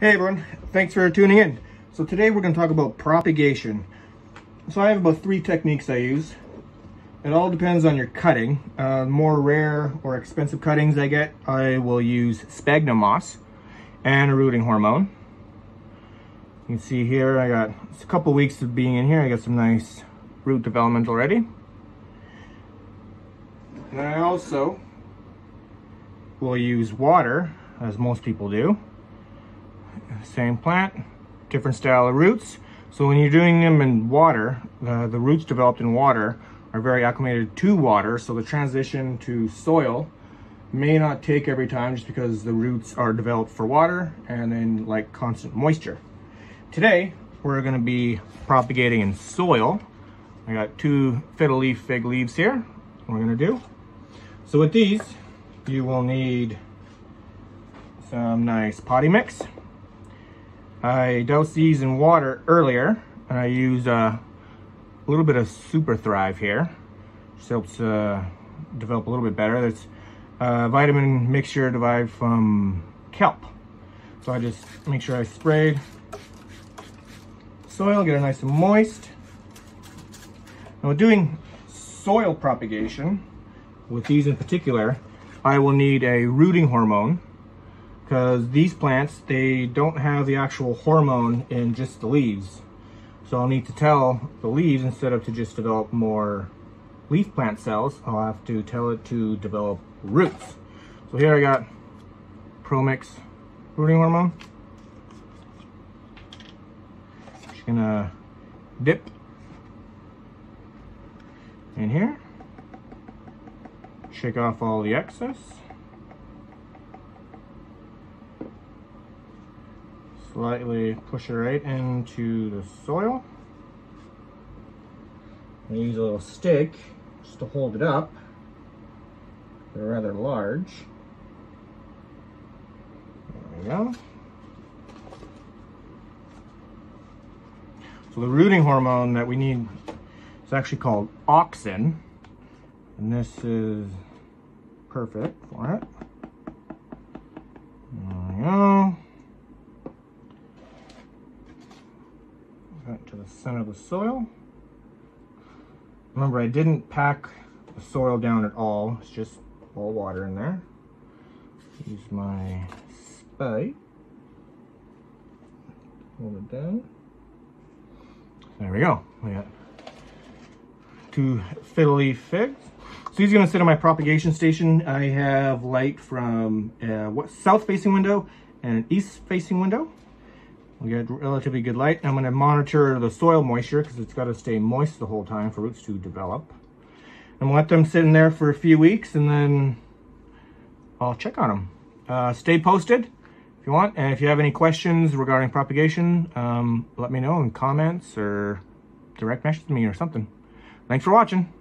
Hey everyone, thanks for tuning in. So today we're going to talk about propagation. So I have about three techniques I use. It all depends on your cutting. Uh, more rare or expensive cuttings I get, I will use sphagnum moss and a rooting hormone. You can see here I got a couple weeks of being in here. I got some nice root development already. And I also will use water, as most people do same plant, different style of roots. So when you're doing them in water, the, the roots developed in water are very acclimated to water. So the transition to soil may not take every time just because the roots are developed for water and then like constant moisture. Today, we're gonna be propagating in soil. I got two fiddle leaf fig leaves here, we're gonna do. So with these, you will need some nice potting mix. I doused these in water earlier, and I used uh, a little bit of Super Thrive here. Just helps uh, develop a little bit better. That's uh, vitamin mixture derived from kelp. So I just make sure I sprayed soil, get it nice and moist. Now doing soil propagation, with these in particular, I will need a rooting hormone because these plants, they don't have the actual hormone in just the leaves. So I'll need to tell the leaves, instead of to just develop more leaf plant cells, I'll have to tell it to develop roots. So here I got ProMix rooting hormone. Just gonna dip in here. Shake off all the excess. Slightly push it right into the soil. I use a little stick just to hold it up. They're rather large. There we go. So the rooting hormone that we need is actually called auxin. And this is perfect for it. There we go. To the center of the soil. Remember, I didn't pack the soil down at all. It's just all water in there. Use my spade. Hold it down. There we go. We got two fiddle leaf figs. So these are going to sit on my propagation station. I have light from a uh, south facing window and an east facing window. We get relatively good light. I'm going to monitor the soil moisture because it's got to stay moist the whole time for roots to develop. And let them sit in there for a few weeks and then I'll check on them. Uh, stay posted if you want. And if you have any questions regarding propagation, um, let me know in comments or direct message me or something. Thanks for watching.